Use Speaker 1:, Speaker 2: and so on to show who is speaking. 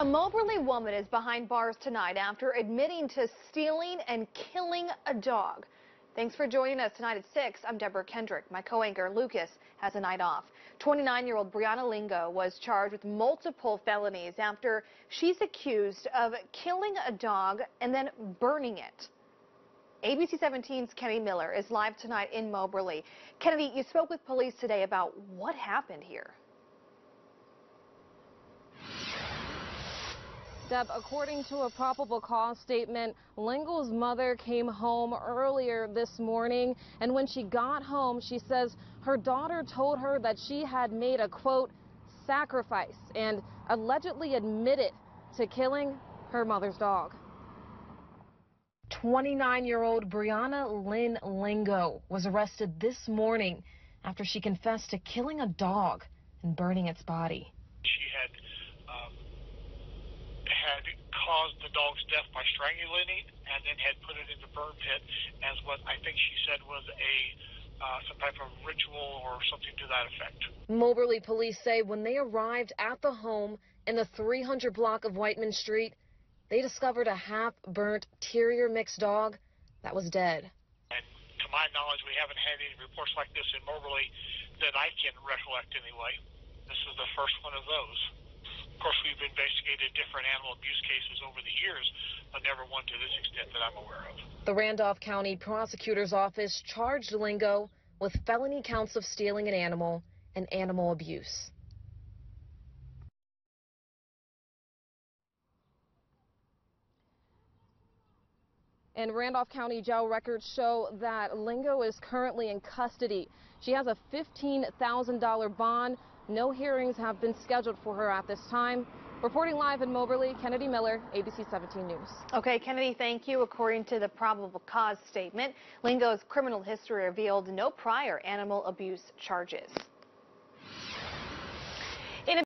Speaker 1: A Moberly woman is behind bars tonight after admitting to stealing and killing a dog. Thanks for joining us tonight at 6. I'm Deborah Kendrick. My co-anchor Lucas has a night off. 29-year-old Brianna Lingo was charged with multiple felonies after she's accused of killing a dog and then burning it. ABC 17's Kennedy Miller is live tonight in Moberly. Kennedy, you spoke with police today about what happened here.
Speaker 2: Deb, according to a probable cause statement, Lingo's mother came home earlier this morning, and when she got home, she says her daughter told her that she had made a, quote, sacrifice and allegedly admitted to killing her mother's dog. 29-year-old Brianna Lynn Lingo was arrested this morning after she confessed to killing a dog and burning its body.
Speaker 3: She had had caused the dog's death by strangulating and then had put it in the burn pit as what I think she said was a uh, some type of ritual or something to that effect.
Speaker 2: Moberly police say when they arrived at the home in the 300 block of Whiteman Street, they discovered a half-burnt terrier mixed dog that was dead.
Speaker 3: And to my knowledge, we haven't had any reports like this in Moberly that I can recollect anyway. This is the first one of those. Of course, we've investigated different animal abuse cases over the years, but never one to this extent that I'm aware of.
Speaker 2: The Randolph County Prosecutor's Office charged Lingo with felony counts of stealing an animal and animal abuse. And Randolph County jail records show that Lingo is currently in custody. She has a $15,000 bond no hearings have been scheduled for her at this time. Reporting live in Moberly, Kennedy Miller, ABC 17 News.
Speaker 1: Okay, Kennedy, thank you. According to the probable cause statement, Lingo's criminal history revealed no prior animal abuse charges.